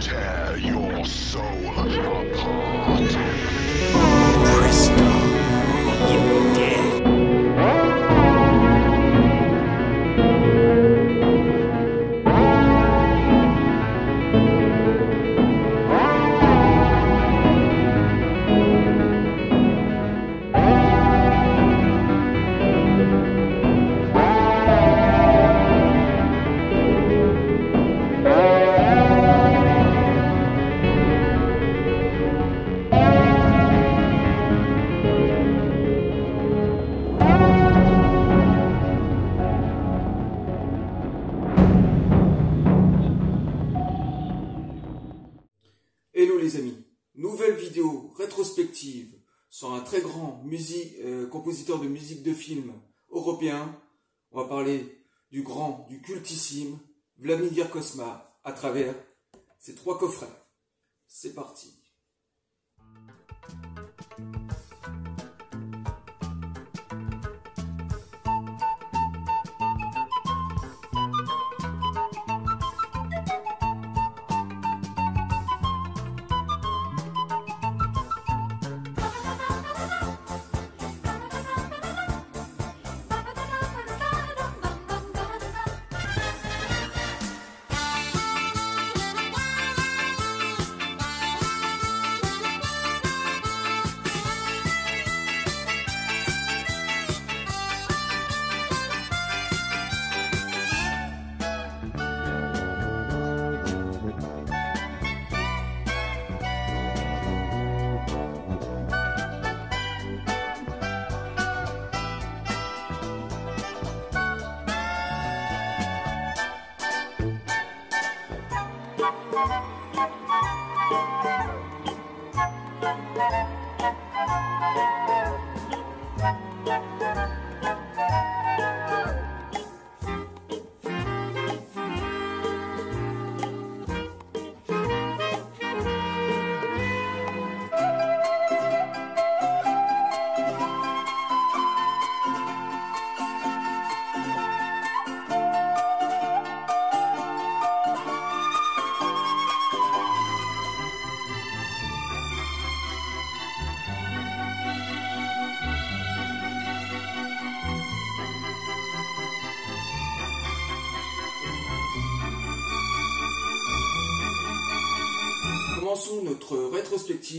tear your soul apart. Presto, you're cultissime Vladimir Kosma à travers ses trois coffrets. C'est parti. Commençons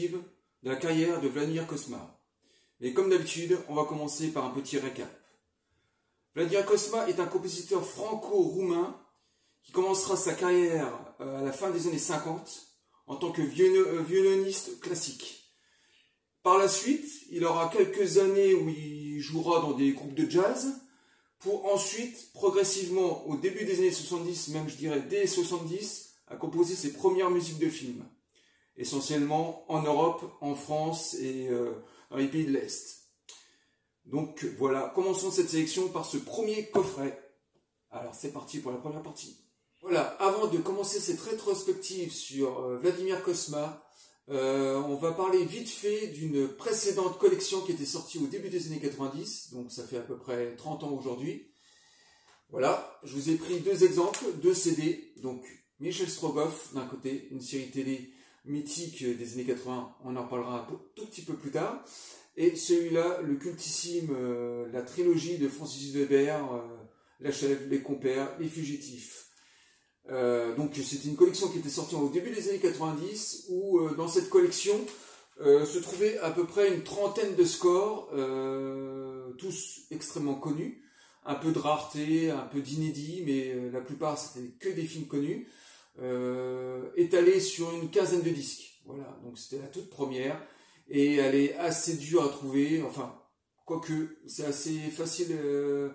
de la carrière de Vladimir Kosma. Mais comme d'habitude, on va commencer par un petit récap. Vladimir Kosma est un compositeur franco-roumain qui commencera sa carrière euh, à la fin des années 50 en tant que euh, violoniste classique. Par la suite, il aura quelques années où il jouera dans des groupes de jazz pour ensuite, progressivement, au début des années 70, même je dirais dès 70, à composer ses premières musiques de film. Essentiellement en Europe, en France et euh, dans les pays de l'Est. Donc voilà, commençons cette sélection par ce premier coffret. Alors c'est parti pour la première partie. Voilà, avant de commencer cette rétrospective sur euh, Vladimir Kosma, euh, on va parler vite fait d'une précédente collection qui était sortie au début des années 90, donc ça fait à peu près 30 ans aujourd'hui. Voilà, je vous ai pris deux exemples, deux CD, donc Michel Strogoff d'un côté, une série télé mythique des années 80, on en parlera un tout petit peu plus tard, et celui-là, le cultissime, euh, la trilogie de Francis Weber, euh, La Chèvre, Les Compères, Les Fugitifs. Euh, donc c'était une collection qui était sortie au début des années 90 où dans cette collection se trouvait à peu près une trentaine de scores, tous extrêmement connus, un peu de rareté, un peu d'inédit, mais la plupart c'était que des films connus, euh, étalés sur une quinzaine de disques. Voilà, donc c'était la toute première et elle est assez dure à trouver, enfin quoique c'est assez facile euh,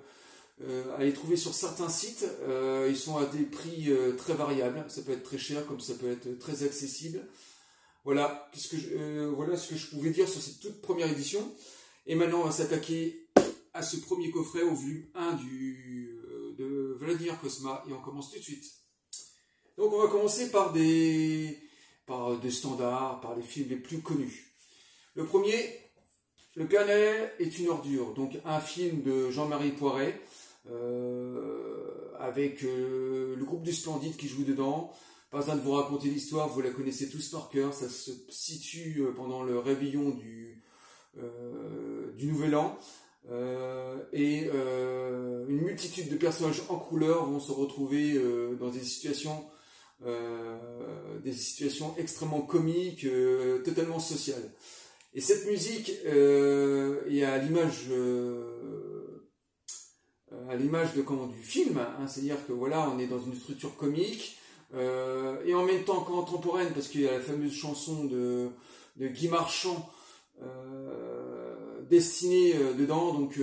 euh, à les trouver sur certains sites. Ils sont à des prix très variables. Ça peut être très cher comme ça peut être très accessible. Voilà, qu'est-ce que je- voilà ce que je pouvais dire sur cette toute première édition. Et maintenant, on va s'attaquer à ce premier coffret au volume 1 du, de Vladimir Kosma et on commence tout de suite. Donc on va commencer par des, par des standards, par les films les plus connus. Le premier, Le Père est une ordure, donc un film de Jean-Marie Poiret, euh, avec euh, le groupe du Splendide qui joue dedans. Pas besoin de vous raconter l'histoire, vous la connaissez tous par cœur. Ça se situe pendant le réveillon du, du Nouvel An. et une multitude de personnages en couleur vont se retrouver dans des situations euh, des situations extrêmement comiques, euh, totalement sociales. Et cette musique euh, est à l'image à l'image de comment du film, hein, c'est-à-dire que voilà, on est dans une structure comique et en même temps contemporaine parce qu'il y a la fameuse chanson de, Guy Marchand destinée dedans, donc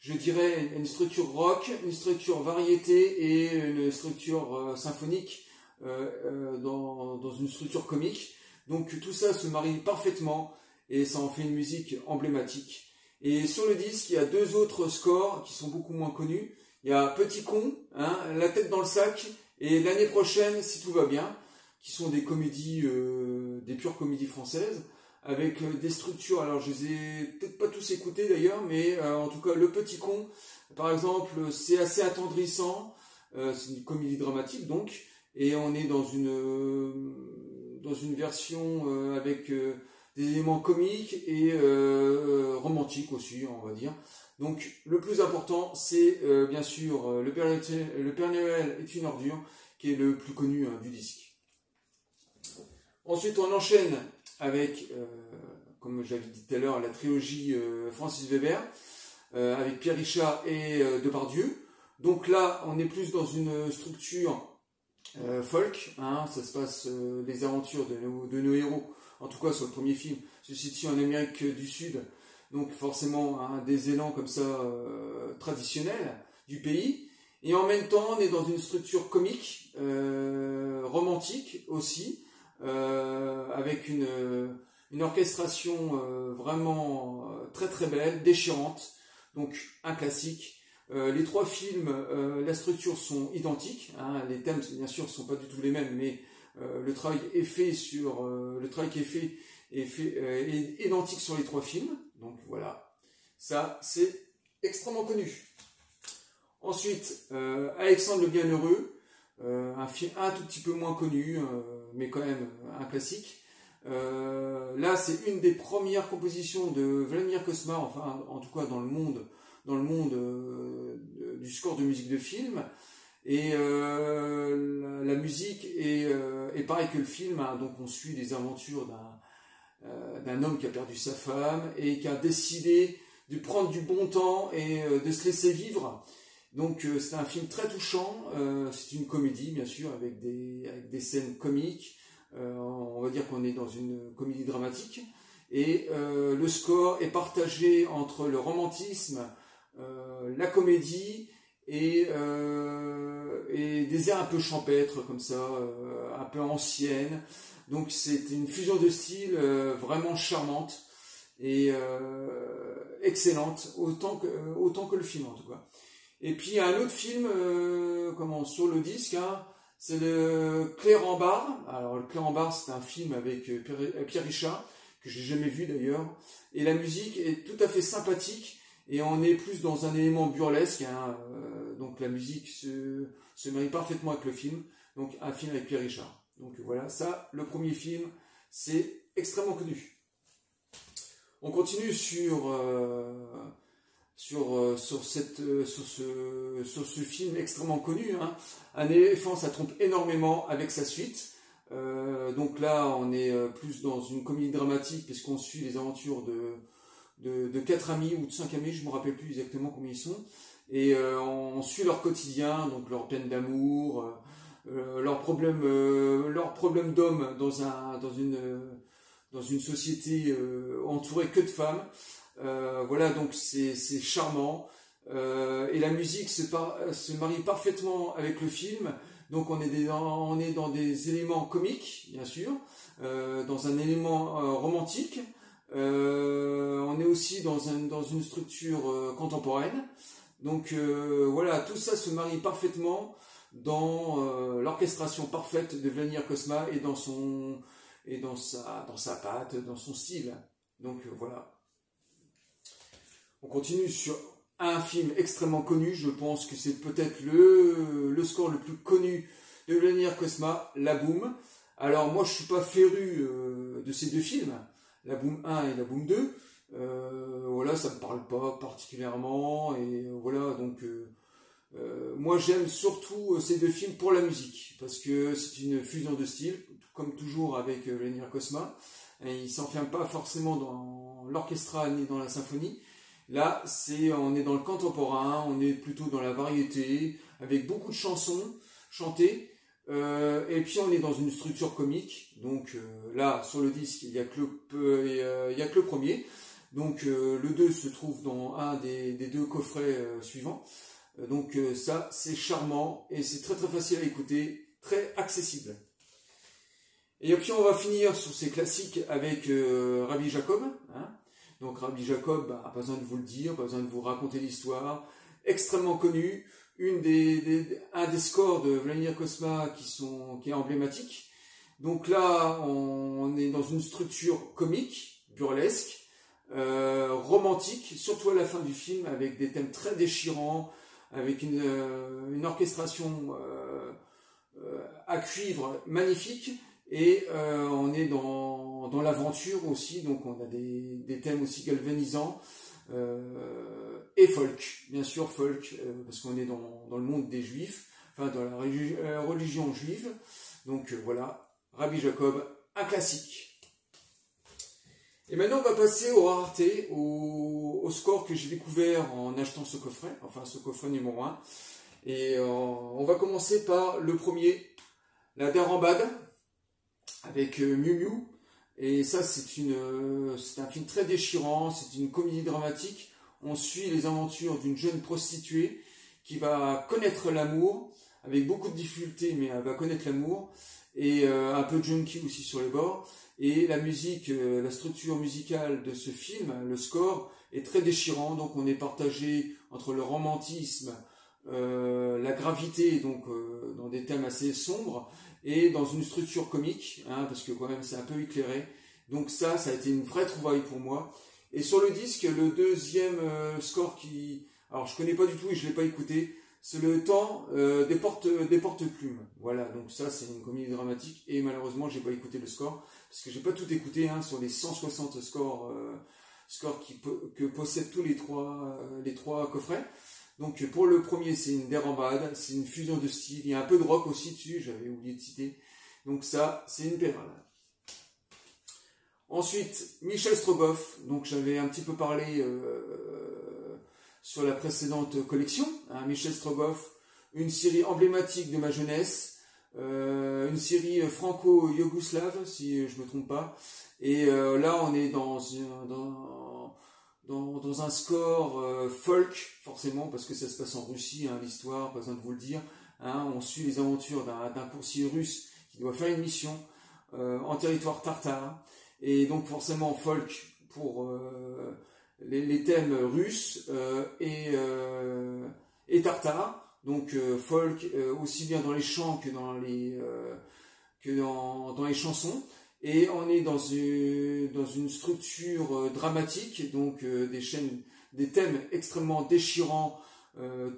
je dirais une structure rock, une structure variété et une structure symphonique dans, dans, une structure comique. Donc tout ça se marie parfaitement et ça en fait une musique emblématique. Et sur le disque, il y a deux autres scores qui sont beaucoup moins connus. Il y a Petit Con, hein, La tête dans le sac, et l'année prochaine, si tout va bien, qui sont des comédies, euh, des pures comédies françaises, avec des structures. Alors je les ai peut-être pas tous écoutés d'ailleurs, mais en tout cas Le Petit Con, par exemple, c'est assez attendrissant. c'est une comédie dramatique donc, et on est dans une, euh, dans une version euh, avec euh, des éléments comiques et romantiques aussi, on va dire. Donc le plus important, c'est bien sûr le Père, Noël est une ordure, qui est le plus connu hein, du disque. Ensuite, on enchaîne avec, comme j'avais dit tout à l'heure, la trilogie Francis Weber, avec Pierre Richard et Depardieu. Donc là, on est plus dans une structure euh, folk, hein, ça se passe euh, les aventures de nos, héros, en tout cas sur le premier film, se situe en Amérique du Sud, donc forcément hein, des élans comme ça euh, traditionnels du pays, et en même temps on est dans une structure comique, romantique aussi, avec une orchestration vraiment très très belle, déchirante, donc un classique euh, les trois films, euh, la structure sont identiques. Hein. les thèmes, bien sûr, ne sont pas du tout les mêmes, mais euh, le travail est qui est fait est, fait, est identique sur les trois films. Donc voilà, ça c'est extrêmement connu. Ensuite, Alexandre le Bienheureux, un film un tout petit peu moins connu, mais quand même un classique. là, c'est une des premières compositions de Vladimir Kosma, enfin, en tout cas dans le monde dans le monde euh, du score de musique de film. Et euh, la, musique euh, est, pareil que le film, hein. donc on suit les aventures d'un homme qui a perdu sa femme et qui a décidé de prendre du bon temps et de se laisser vivre. Donc c'est un film très touchant, c'est une comédie bien sûr avec des, avec des scènes comiques, on va dire qu'on est dans une comédie dramatique, et le score est partagé entre le romantisme la comédie et, euh, et, des airs un peu champêtres comme ça, euh, un peu anciennes. Donc c'est une fusion de styles vraiment charmante et excellente, autant que, autant que le film en tout cas. Et puis il y a un autre film comment, sur le disque, hein, c'est le Claire en bar. Alors le Claire en bar c'est un film avec Pierre Richard, que j'ai jamais vu d'ailleurs. Et la musique est tout à fait sympathique et on est plus dans un élément burlesque, hein, euh, donc la musique se, marie parfaitement avec le film, donc un film avec Pierre Richard. Donc voilà, ça, le premier film, c'est extrêmement connu. On continue sur, euh, sur, euh, sur, cette, sur, ce, sur ce film extrêmement connu. Hein. Un éléphant, ça trompe énormément avec sa suite. donc là, on est plus dans une comédie dramatique puisqu'on suit les aventures de, de, quatre amis ou de cinq amis, je me rappelle plus exactement combien ils sont. Et euh, on suit leur quotidien, donc leur peine d'amour, euh, euh, leurs problèmes, leurs problèmes d'hommes dans, un, dans, une, dans une société entourée que de femmes. voilà, donc c'est charmant. et la musique se, se, marie parfaitement avec le film. Donc on est, on est dans des éléments comiques, bien sûr, dans un élément romantique, euh, on est aussi dans, une structure euh, contemporaine. Donc euh, voilà, tout ça se marie parfaitement dans l'orchestration parfaite de Vladimir Kosma et dans son et dans sa dans sa patte, dans son style. Donc voilà. On continue sur un film extrêmement connu. Je pense que c'est peut-être le, le score le plus connu de Vladimir Kosma, La Boom. Alors moi je suis pas féru euh, de ces deux films, La Boom 1 et La Boom 2. Euh, voilà, ça me parle pas particulièrement et euh, voilà donc moi j'aime surtout ces deux films pour la musique parce que c'est une fusion de styles comme toujours avec Vladimir Kosma. Et il s'enferme pas forcément dans l'orchestra ni dans la symphonie. Là, c'est on est dans le contemporain, on est plutôt dans la variété, avec beaucoup de chansons chantées. Euh, et puis on est dans une structure comique. Donc euh, là, sur le disque, il n'y a, que le, euh, a que le premier. Donc le 2 se trouve dans un des, des deux coffrets suivants. donc ça, c'est charmant et c'est très très facile à écouter, très accessible. Et puis on va finir sur ces classiques avec Rabbi Jacob. Hein. Donc Rabbi Jacob, bah, pas besoin de vous le dire, pas besoin de vous raconter l'histoire. Extrêmement connu, une des, un des scores de Vladimir Kosma qui, sont, qui est emblématique. Donc là, on, est dans une structure comique, burlesque, euh, romantique, surtout à la fin du film, avec des thèmes très déchirants, avec une, euh, une orchestration euh, à cuivre magnifique, et on est dans, dans l'aventure aussi, donc on a des, des thèmes aussi galvanisants et folk, bien sûr folk, euh, parce qu'on est dans, le monde des juifs, enfin dans la euh, religion juive. Donc euh, voilà, Rabbi Jacob, un classique. Et maintenant on va passer aux raretés, au, score que j'ai découvert en achetant ce coffret, enfin ce coffret numéro 1. Et on va commencer par le premier, la Darambade, avec Miu Miu. Et ça c'est un film très déchirant, c'est une comédie dramatique on suit les aventures d'une jeune prostituée qui va connaître l'amour, avec beaucoup de difficultés, mais elle va connaître l'amour, et euh, un peu junkie aussi sur les bords. Et la musique, euh, la structure musicale de ce film, le score, est très déchirant, donc on est partagé entre le romantisme, euh, la gravité, donc dans des thèmes assez sombres, et dans une structure comique, hein, parce que quand même c'est un peu éclairé. Donc ça, ça a été une vraie trouvaille pour moi. Et sur le disque, le deuxième euh, score qui... Alors je connais pas du tout et je l'ai pas écouté, c'est le temps euh, des portes des porte plumes. Voilà, donc ça c'est une comédie dramatique et malheureusement j'ai pas écouté le score parce que j'ai pas tout écouté hein, sur les 160 scores euh, scores qui, que possèdent tous les trois les trois coffrets. Donc pour le premier c'est une dérambade, c'est une fusion de styles, il y a un peu de rock aussi dessus, j'avais oublié de citer. Donc ça c'est une perle. Ensuite, Michel Strogoff, donc j'avais un petit peu parlé euh, sur la précédente collection. Hein, Michel Strogoff, une série emblématique de ma jeunesse, euh, une série franco-yougoslave, si je ne me trompe pas. Et euh, là, on est dans, un score folk, forcément, parce que ça se passe en Russie, hein, l'histoire, pas besoin de vous le dire. Hein. on suit les aventures d'un coursier russe qui doit faire une mission en territoire tartare et donc forcément folk pour euh, les, thèmes russes euh, et, euh, et tartare, donc folk aussi bien dans les chants que dans les, que dans, dans les chansons. Et on est dans une, dans une structure dramatique, donc des chaînes, des thèmes extrêmement déchirants,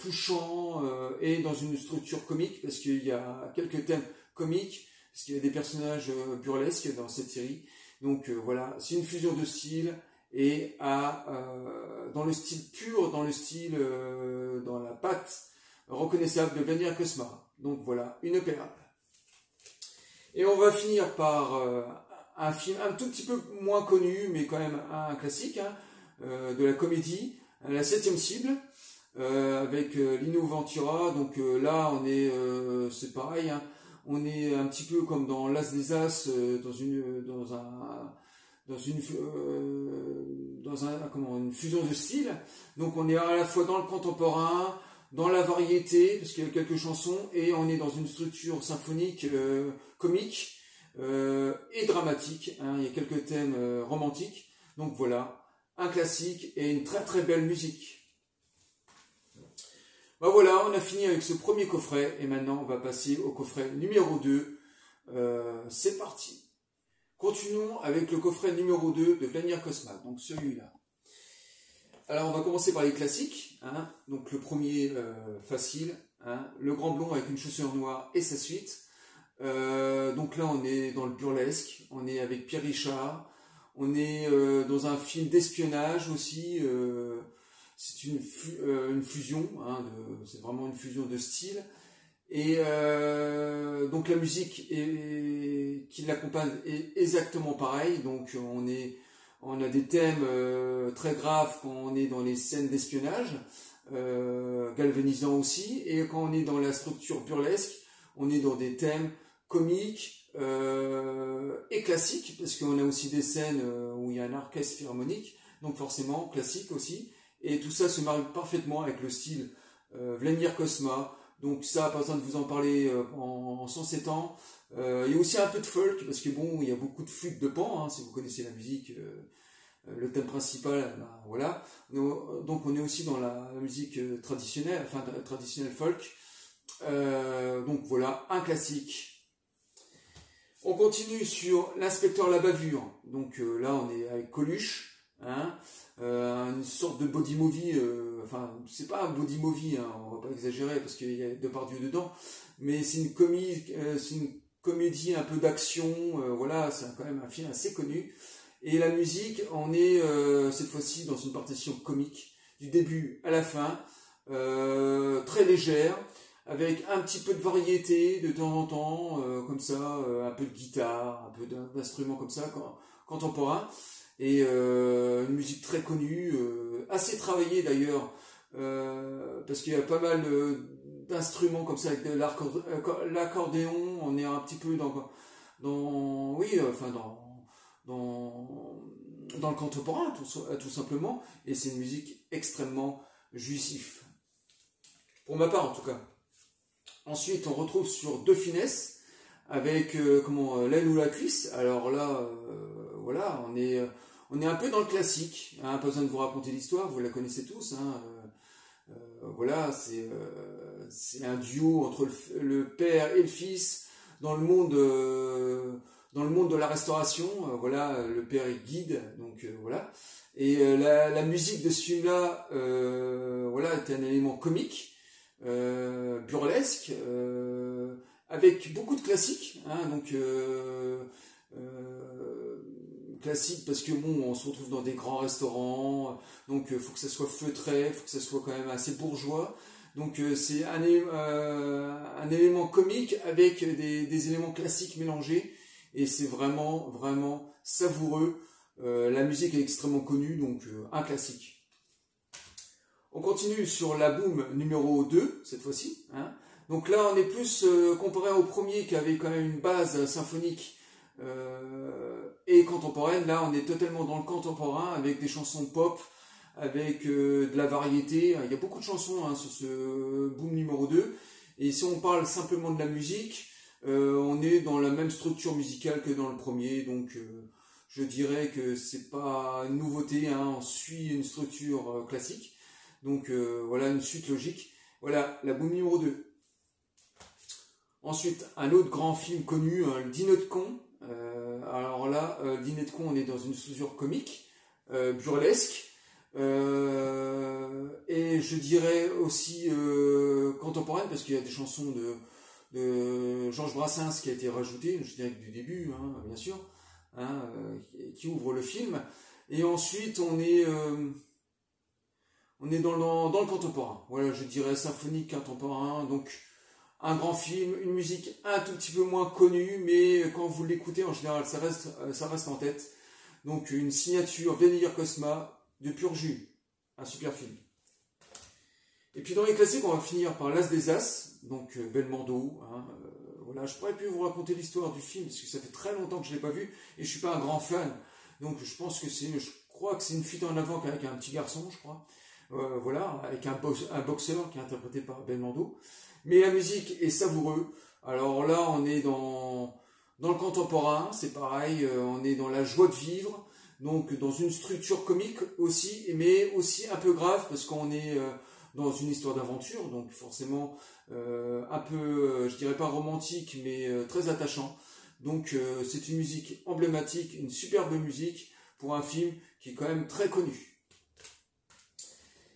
touchants, et dans une structure comique, parce qu'il y a quelques thèmes comiques, parce qu'il y a des personnages burlesques dans cette série. Donc euh, voilà, c'est une fusion de styles et à, euh, dans le style pur, dans le style, euh, dans la patte reconnaissable de Vladimir Kosma. Donc voilà, une perle. Et on va finir par un film un tout petit peu moins connu, mais quand même un classique, hein, de la comédie, La septième cible, avec Lino Ventura. Donc là, on est, c'est pareil, hein, on est un petit peu comme dans l'As des As, euh, dans une, dans un, dans une, euh, une fusion de styles. Donc on est à la fois dans le contemporain, dans la variété, parce qu'il y a quelques chansons, et on est dans une structure symphonique, euh, comique et dramatique. Hein. il y a quelques thèmes romantiques. Donc voilà, un classique et une très très belle musique. Bah voilà, on a fini avec ce premier coffret et maintenant on va passer au coffret numéro 2. Euh, c'est parti. Continuons avec le coffret numéro 2 de Vladimir Kosma, donc celui-là. Alors on va commencer par les classiques. Hein. Donc le premier euh, facile, hein, Le Grand Blond avec une chaussure noire et sa suite. Euh, donc là, on est dans le burlesque, on est avec Pierre Richard, on est dans un film d'espionnage aussi. C'est une, euh, une fusion, hein, c'est vraiment une fusion de styles. Et euh, donc la musique qui l'accompagne est exactement pareil. Donc on est, on a des thèmes euh, très graves quand on est dans les scènes d'espionnage, galvanisants aussi. Et quand on est dans la structure burlesque, on est dans des thèmes comiques et classiques, parce qu'on a aussi des scènes où il y a un orchestre philharmonique, donc forcément classique aussi. Et tout ça se marie parfaitement avec le style euh, Vladimir Kosma. Donc ça, pas besoin de vous en parler euh, en, en 107 ans. Il y a aussi un peu de folk, parce que bon, il y a beaucoup de flûtes de pan, hein, si vous connaissez la musique. euh, le thème principal, ben, voilà. Donc on est aussi dans la, musique traditionnelle, enfin tra- traditionnelle folk. Donc voilà, un classique. On continue sur l'inspecteur la bavure. Donc là, on est avec Coluche, hein, une sorte de body movie. euh, enfin, c'est pas un body movie, hein, on va pas exagérer parce qu'il y a Depardieu dedans, mais c'est une comédie, euh, c'est une comédie un peu d'action. euh, voilà, c'est quand même un film assez connu. Et la musique, on est euh, cette fois-ci dans une partition comique du début à la fin, euh, très légère avec un petit peu de variété de temps en temps, euh, comme ça, euh, un peu de guitare, un peu d'in- d'instruments comme ça, con- contemporains, et euh, une musique très connue, euh, assez travaillée d'ailleurs, euh, parce qu'il y a pas mal d'instruments comme ça, avec l'accordéon, on est un petit peu dans, dans oui, enfin dans, dans, dans le contemporain, tout, tout simplement, et c'est une musique extrêmement jouissif. Pour ma part en tout cas. Ensuite, on retrouve sur Deux Finesses avec comment l'aile ou la cuisse. Alors là, voilà, on est, on est un peu dans le classique. Hein, pas besoin de vous raconter l'histoire, vous la connaissez tous. Hein, euh, euh, voilà, c'est euh, c'est un duo entre le, père et le fils dans le monde. dans le monde de la restauration, voilà, le père est guide, donc voilà. Et la, musique de ce film-là, voilà, était un élément comique burlesque, avec beaucoup de classiques, hein, donc classique parce que bon, on se retrouve dans des grands restaurants, donc il faut que ça soit feutré, faut que ça soit quand même assez bourgeois. Donc euh, c'est euh, un élément comique avec des, éléments classiques mélangés et c'est vraiment vraiment savoureux. Euh, la musique est extrêmement connue, donc euh, un classique. On continue sur la boom numéro 2, cette fois-ci. hein. Donc là, on est plus euh, comparé au premier qui avait quand même une base symphonique euh, et contemporaine. Là, on est totalement dans le contemporain avec des chansons pop, avec euh, de la variété. Il y a beaucoup de chansons hein, sur ce boom numéro 2. Et si on parle simplement de la musique, euh, on est dans la même structure musicale que dans le premier. Donc euh, je dirais que c'est pas une nouveauté. hein. on suit une structure euh, classique. Donc euh, voilà une suite logique. Voilà la boum numéro 2. Ensuite, un autre grand film connu, hein, le Dîner de con. Euh, alors là, euh, Dîner de con, on est dans une structure comique, euh, burlesque, et je dirais aussi contemporaine, parce qu'il y a des chansons de, Georges Brassens qui a été rajouté, je dirais que du début, hein, bien sûr, hein, qui- ouvre le film. Et ensuite, on est... on est dans le, dans le contemporain. Voilà, je dirais symphonique contemporain. Donc, un grand film, une musique un tout petit peu moins connue, mais quand vous l'écoutez, en général, ça reste, euh, ça reste en tête. Donc, une signature Vladimir Cosma de pur jus. Un super film. Et puis, dans les classiques, on va finir par L'As des As, donc euh, Belmondo. hein, euh, voilà, je pourrais plus vous raconter l'histoire du film, parce que ça fait très longtemps que je ne l'ai pas vu, et je suis pas un grand fan. Donc, je pense que c'est, je crois que c'est une fuite en avant avec un petit garçon, je crois. Euh, voilà, avec un, box- un boxeur qui est interprété par Belmondo. Mais la musique est savoureux. Alors là, on est dans, dans le contemporain, c'est pareil, euh, on est dans la joie de vivre, donc dans une structure comique aussi, mais aussi un peu grave parce qu'on est euh, dans une histoire d'aventure, donc forcément un peu, je dirais pas romantique, mais très attachant. Donc c'est une musique emblématique, une superbe musique pour un film qui est quand même très connu.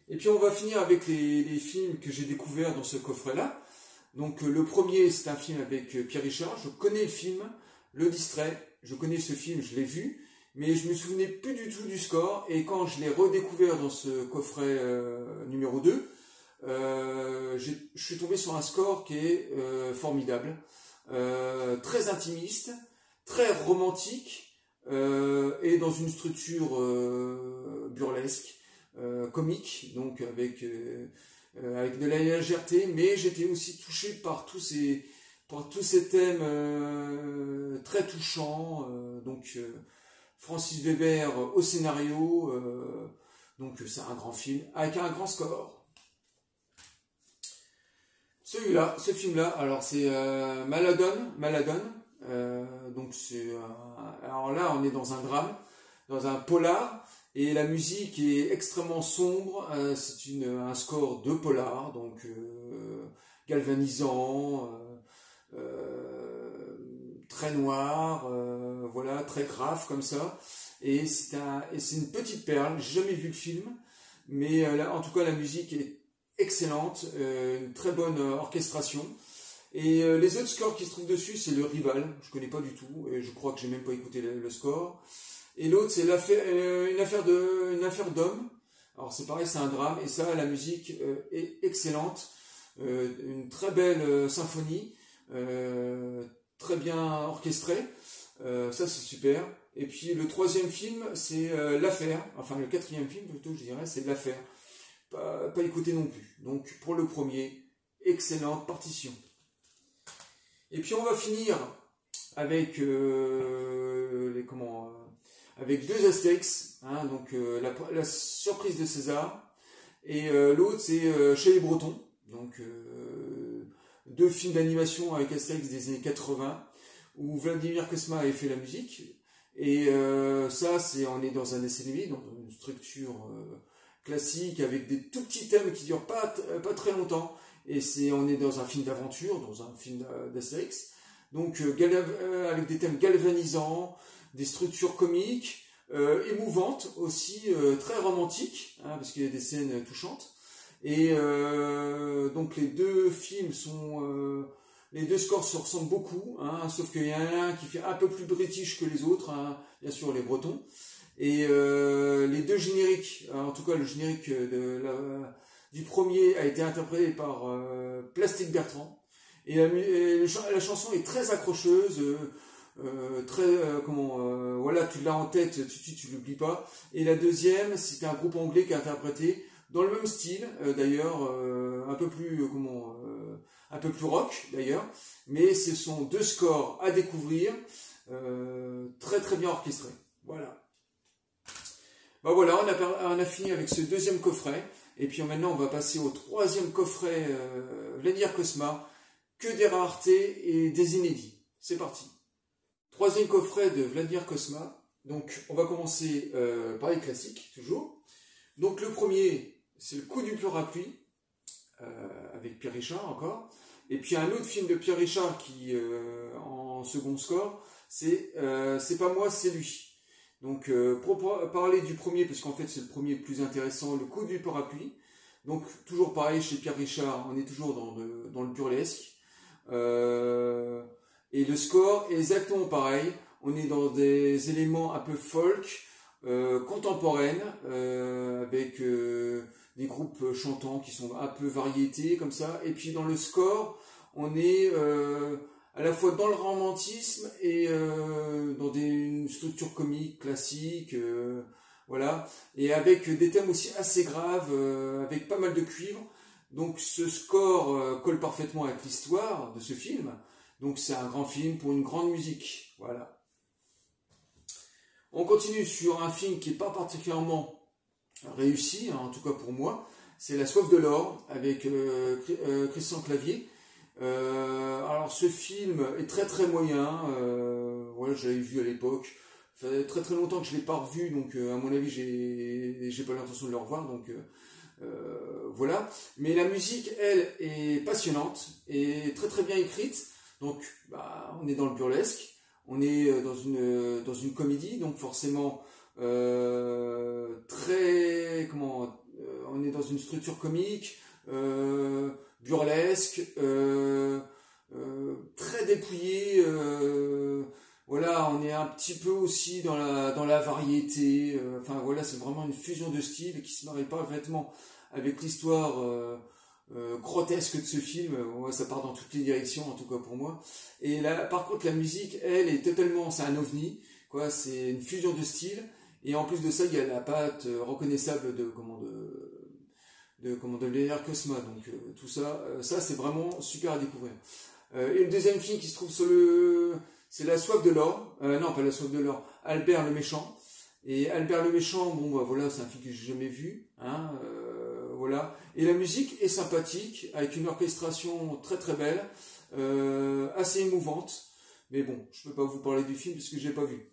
Et puis on va finir avec les, les films que j'ai découverts dans ce coffret-là. Donc euh, le premier, c'est un film avec euh, Pierre Richard. Je connais le film, Le Distrait. Je connais ce film, je l'ai vu, mais je me souvenais plus du tout du score. Et quand je l'ai redécouvert dans ce coffret euh, numéro 2, euh, je suis tombé sur un score qui est euh, formidable, euh, très intimiste, très romantique et dans une structure burlesque, comique, donc avec euh, euh, avec de la légèreté, mais j'étais aussi touché par tous ces par tous ces thèmes euh, très touchants. euh, donc euh, Francis Weber au scénario, euh, donc c'est un grand film avec un grand score. Celui-là, ce film-là, alors c'est euh, Maladone. euh, donc c'est alors là on est dans un drame, dans un polar et la musique est extrêmement sombre. euh, c'est un score de polar donc euh, galvanisant, euh, très noir, voilà très grave comme ça. Et c'est une petite perle. J'ai jamais vu le film, mais en tout cas la musique est excellente, une très bonne orchestration. Et les autres scores qui se trouvent dessus, c'est le rival, je connais pas du tout, et je crois que j'ai même pas écouté le score. Et l'autre, c'est euh, une affaire d'homme. Alors c'est pareil, c'est un drame, et ça, la musique euh, est excellente, Euh, une très belle symphonie, très bien orchestrée. Ça, c'est super. Et puis le troisième film, c'est l'affaire. Enfin, le quatrième film plutôt, je dirais, c'est l'affaire pas, pas écouté non plus. Donc pour le premier, excellente partition. Et puis on va finir avec les comment avec deux Astérix, hein, donc euh, la, surprise de César et euh, l'autre c'est euh, chez les Bretons, donc deux films d'animation avec Astérix des années 80 où Vladimir Kosma avait fait la musique et ça c'est on est dans un animé dans une structure classique avec des tout petits thèmes qui durent pas, pas très longtemps. Et c'est, on est dans un film d'aventure, dans un film d'a- d'Astérix. Donc, avec des thèmes galvanisants, des structures comiques, euh, émouvantes aussi, euh, très romantiques, hein, parce qu'il y a des scènes touchantes. Et euh, donc, les deux films sont. les deux scores se ressemblent beaucoup, hein, sauf qu'il y en a un qui fait un peu plus british que les autres, hein, bien sûr, les Bretons. Et les deux génériques, en tout cas le générique du premier a été interprété par Plastic Bertrand. Et la chanson est très accrocheuse, euh, très euh, comment euh, voilà tu l'as en tête, de suite tu l'oublies pas. Et la deuxième, c'est un groupe anglais qui a interprété dans le même style, euh, d'ailleurs un peu plus comment un peu plus rock d'ailleurs, mais ce sont deux scores à découvrir, très très bien orchestrés. Voilà. Bah voilà, on a, on a fini avec ce deuxième coffret. Et puis maintenant, on va passer au troisième coffret Vladimir Cosma. Que des raretés et des inédits. C'est parti. Troisième coffret de Vladimir Cosma. Donc, on va commencer euh, par les classiques, toujours. Donc, le premier, c'est Le coup du parapluie, euh, avec Pierre Richard encore. Et puis, un autre film de Pierre Richard qui, euh, en second score, c'est C'est pas moi, c'est lui. Donc, parler du premier, parce qu'en fait c'est le premier le plus intéressant, le coup du parapluie. Donc, toujours pareil chez Pierre Richard, on est toujours dans le, dans le burlesque. Euh, et le score est exactement pareil. On est dans des éléments un peu folk, euh, euh, avec euh, des groupes chantants qui sont un peu variétés comme ça. Et puis dans le score, on est euh, à la fois dans le romantisme et dans des, une structure comique classique, voilà, et avec des thèmes aussi assez graves, avec pas mal de cuivre. Donc ce score colle parfaitement avec l'histoire de ce film. Donc c'est un grand film pour une grande musique, voilà. On continue sur un film qui n'est pas particulièrement réussi, hein, en tout cas pour moi. C'est La soif de l'or avec euh, euh, Christian Clavier. Euh, alors ce film est très très moyen. Voilà, je l'avais vu à l'époque. Ça fait très très longtemps que je l'ai pas revu, donc à mon avis j'ai pas l'intention de le revoir. Donc voilà. Mais la musique, elle, est passionnante et très très bien écrite. Donc bah, on est dans le burlesque, on est euh, dans une dans une comédie, donc forcément euh, très comment on est dans une structure comique, euh, burlesque, euh, très dépouillée. voilà, on est un petit peu aussi dans la, dans variété. Enfin voilà, c'est vraiment une fusion de styles qui se marie parfaitement avec l'histoire grotesque de ce film. ça part dans toutes les directions, en tout cas pour moi. Et là, par contre, la musique, elle, est totalement, c'est un ovni. Quoi, c'est une fusion de styles. Et en plus de ça, il y a la patte euh, reconnaissable de comment de de comment de l'air Cosma. Donc euh, tout ça, euh, ça c'est vraiment super à découvrir. et le deuxième film qui se trouve sur le, c'est La soif de l'or. non, pas La soif de l'or. Albert le méchant. Et Albert le méchant, bon bah voilà, c'est un film que j'ai jamais vu. Hein, voilà. Et la musique est sympathique, avec une orchestration très très belle, assez émouvante. Mais bon, je peux pas vous parler du film puisque je l'ai pas vu.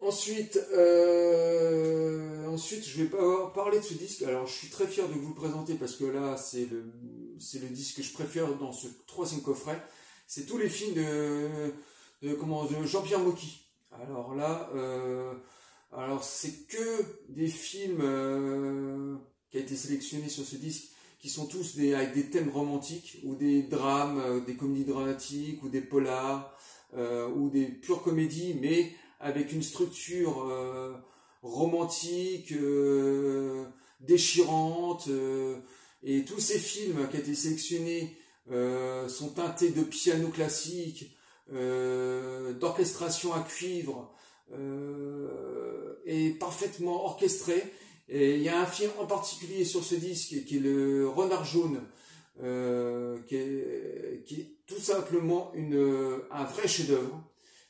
Ensuite, euh, ensuite, je vais pas parler de ce disque. Alors, je suis très fier de vous le présenter parce que là, c'est le, disque que je préfère dans ce troisième coffret. C'est tous les films de, comment, Jean-Pierre Mocky. Alors là, euh, alors c'est que des films euh, qui a été sélectionnés sur ce disque qui sont tous avec des thèmes romantiques ou des drames, des comédies dramatiques ou des polars ou des pures comédies, mais avec une structure euh, romantique, euh, déchirante, euh, et tous ces films qui ont été sélectionnés sont teintés de piano classique, d'orchestration à cuivre, et parfaitement orchestré. Et il y a un film en particulier sur ce disque qui est le Renard jaune, qui, est, qui, est, tout simplement une, un vrai chef-d'œuvre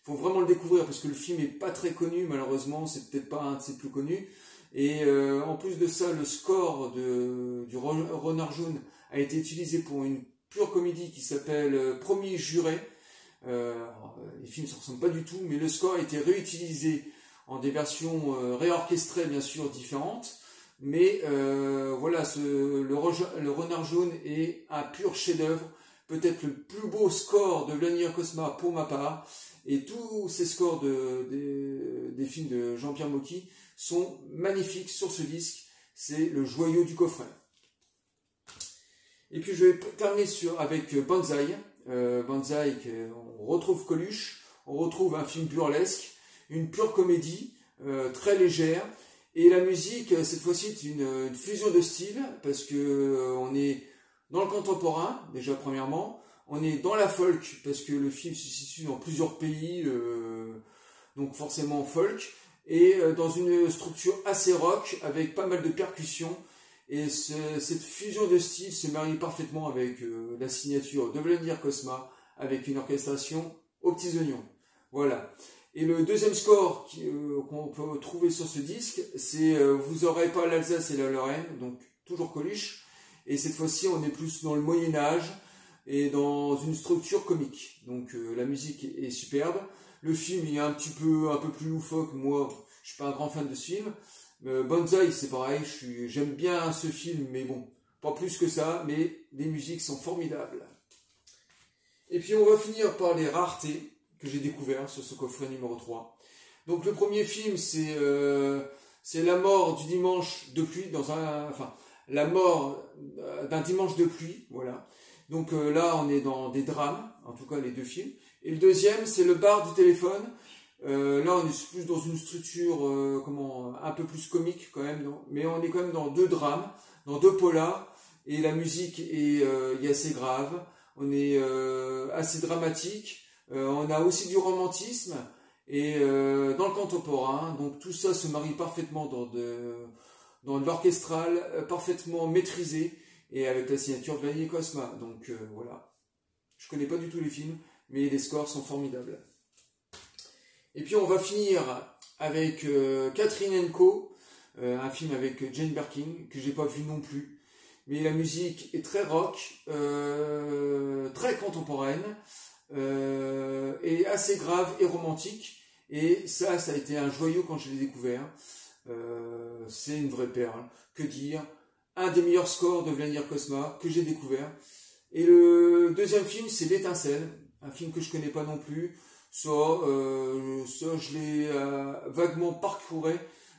faut vraiment le découvrir parce que le film est pas très connu malheureusement, c'est peut-être pas un de ses plus connus. Et euh, en plus de ça, le score de, du Renard jaune a été utilisé pour une pure comédie qui s'appelle euh, Premier juré. Euh, les films ne se ressemblent pas du tout, mais le score a été réutilisé en des versions réorchestrées bien sûr différentes. Mais voilà, le Renard jaune est un pur chef-d'œuvre, peut-être le plus beau score de Vladimir Cosma pour ma part. Et tous ces scores des films de Jean-Pierre Mocky sont magnifiques sur ce disque. C'est le joyau du coffret. Et puis je vais terminer sur, avec Banzai. Euh, on retrouve Coluche, on retrouve un film burlesque, une pure comédie, euh, très légère. Et la musique, cette fois-ci, c'est une, fusion de styles, parce que euh, on est dans le contemporain, déjà premièrement, on est dans la folk parce que le film se situe dans plusieurs pays, euh, donc forcément folk, et euh, dans une structure assez rock avec pas mal de percussions. Et cette fusion de styles se marie parfaitement avec euh, la signature de Vladimir Cosma, avec une orchestration aux petits oignons. Voilà. Et le deuxième score qu'on peut trouver sur ce disque, c'est Vous aurez pas l'Alsace et la Lorraine, donc toujours Coluche. Et cette fois-ci, on est plus dans le Moyen Âge, et dans une structure comique. Donc euh, la musique est, superbe. Le film il est un petit peu un peu plus loufoque. Moi, je suis pas un grand fan de ce film. Euh, c'est pareil. J'aime bien ce film, mais bon, pas plus que ça. Mais les musiques sont formidables. Et puis on va finir par les raretés que j'ai découvert sur ce coffret numéro 3. Donc le premier film, c'est euh, c'est la mort du dimanche de pluie dans un, enfin la mort d'un dimanche de pluie, voilà. Donc euh, là, on est dans des drames, en tout cas les deux films. Et le deuxième, c'est le bar du téléphone. Euh, là, on est plus dans une structure euh, comment, un peu plus comique quand même, mais on est quand même dans deux drames, dans deux polars, et la musique est, est assez grave, on est assez dramatique, on a aussi du romantisme, et dans le contemporain, donc tout ça se marie parfaitement dans de, dans de l'orchestral, parfaitement maîtrisé, et avec la signature Vladimir Cosma. Donc euh, voilà. Je connais pas du tout les films, mais les scores sont formidables. Et puis on va finir avec euh, Catherine Co, euh, un film avec Jane Birkin que j'ai pas vu non plus. Mais la musique est très rock, très contemporaine, et assez grave et romantique. Et ça, ça a été un joyau quand je l'ai découvert. c'est une vraie perle. Que dire? Un des meilleurs scores de Vladimir Cosma que j'ai découvert. Et le deuxième film, c'est L'étincelle, un film que je connais pas non plus. Soit, euh, je l'ai euh, vaguement parcouru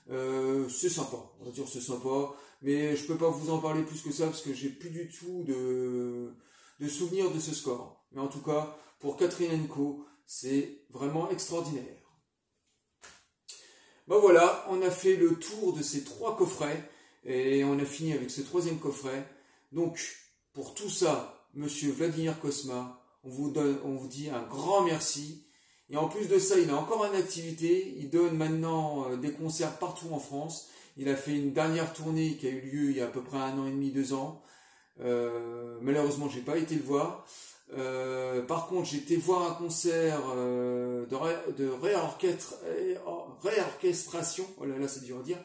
Euh, c'est sympa, on va dire c'est sympa, mais je peux pas vous en parler plus que ça parce que j'ai plus du tout de, de souvenirs de ce score. Mais en tout cas, pour Catherine Co, c'est vraiment extraordinaire. Ben voilà, on a fait le tour de ces trois coffrets et on a fini avec ce troisième coffret. Donc, pour tout ça, monsieur Vladimir Kosma, on vous, donne, on vous dit un grand merci. Et en plus de ça, il est encore en activité. Il donne maintenant euh, des concerts partout en France. Il a fait une dernière tournée qui a eu lieu il y a à peu près un an et demi, deux ans. Euh, malheureusement, j'ai pas été le voir. Euh, par contre, j'ai été voir un concert de, de réorchestration. Oh là là, c'est dur à dire.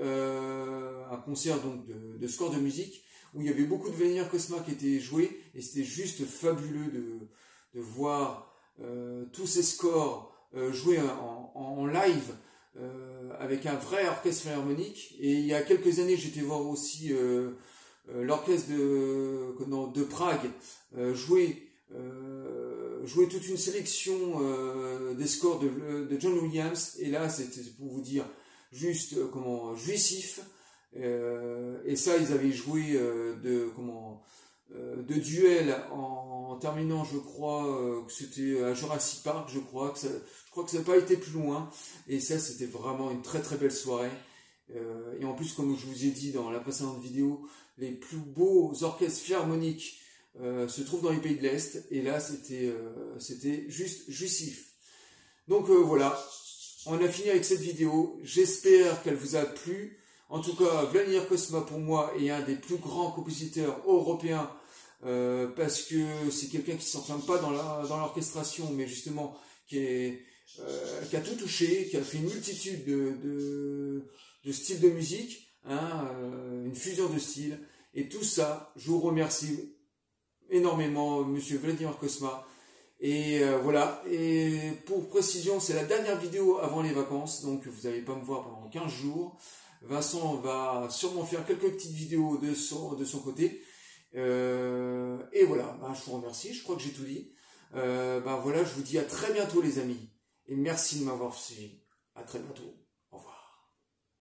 un concert donc de, de, score de musique où il y avait beaucoup de Vladimir Cosma qui étaient joués et c'était juste fabuleux de, de voir euh, tous ces scores euh, joués en, live euh, avec un vrai orchestre philharmonique. Et il y a quelques années, j'étais voir aussi l'orchestre de, de Prague jouer, jouer toute une sélection des scores de, de, John Williams. Et là, c'était pour vous dire juste comment jouissif. et ça, ils avaient joué de comment euh, de duel en, terminant, je crois, euh, que c'était à Jurassic Park, je crois que ça, je crois que ça n'a pas été plus loin. Et ça, c'était vraiment une très très belle soirée. Euh, et en plus, comme je vous ai dit dans la précédente vidéo, les plus beaux orchestres philharmoniques se trouvent dans les pays de l'Est. Et là, c'était c'était juste jouissif. Donc voilà, on a fini avec cette vidéo. J'espère qu'elle vous a plu. En tout cas, Vladimir Kosma pour moi est un des plus grands compositeurs européens euh, parce que c'est quelqu'un qui s'enferme pas dans l'orchestration, mais justement euh, qui a tout touché, qui a fait une multitude de, styles de musique, hein, euh, une fusion de styles, et tout ça, je vous remercie énormément, Monsieur Vladimir Kosma. Et voilà, et pour précision, c'est la dernière vidéo avant les vacances, donc vous n'allez pas me voir pendant 15 jours. Vincent va sûrement faire quelques petites vidéos de son côté. Euh, et voilà, bah, je vous remercie, je crois que j'ai tout dit. Euh, bah, voilà, je vous dis à très bientôt les amis. Et merci de m'avoir suivi. À très bientôt.